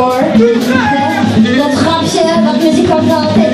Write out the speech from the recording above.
Dat grapje, dat muziek kwam altijd.